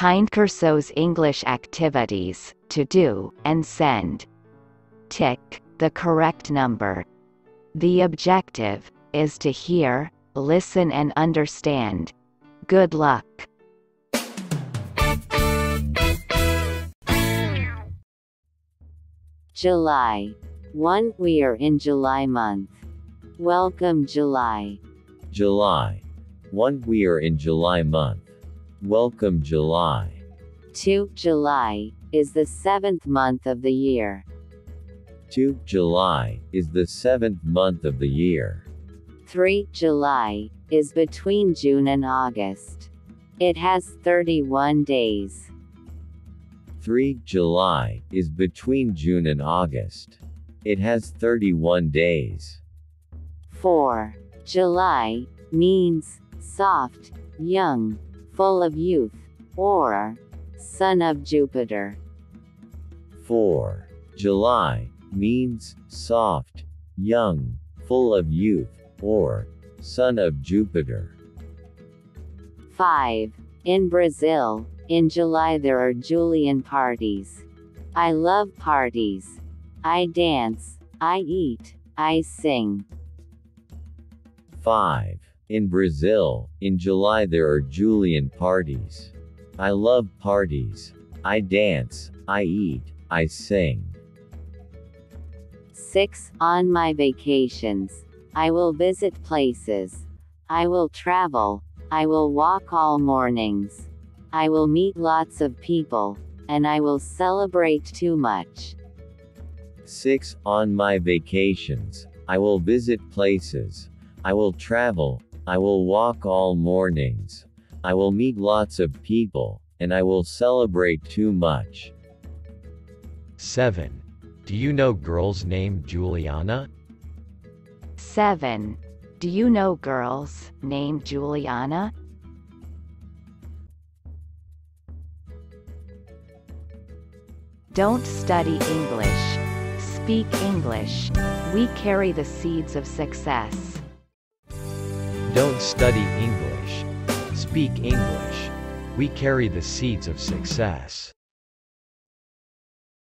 Kaindcursos English activities, to do, and send. Tick, the correct number. The objective, is to hear, listen and understand. Good luck. July. 1. We are in July month. Welcome July. July. 1. We are in July month. Welcome July. 2. July is the seventh month of the year. 2. July is the seventh month of the year. 3. July is between June and August. It has 31 days. 3. July is between June and August. It has 31 days. 4. July means soft, young, full of youth, or son of Jupiter. 4. July means soft, young, full of youth, or son of Jupiter. 5. In Brazil, in July there are Julian parties. I love parties. I dance, I eat, I sing. 5. In Brazil, in July there are Julian parties. I love parties. I dance, I eat, I sing. 6. On my vacations, I will visit places. I will travel. I will walk all mornings. I will meet lots of people, and I will celebrate too much. 6. On my vacations, I will visit places. I will travel. I will walk all mornings. I will meet lots of people, and I will celebrate too much. 7. Do you know girls named Juliana? 7. Do you know girls named Juliana? Don't study English. Speak English. We carry the seeds of success. Don't study English. Speak English. We carry the seeds of success.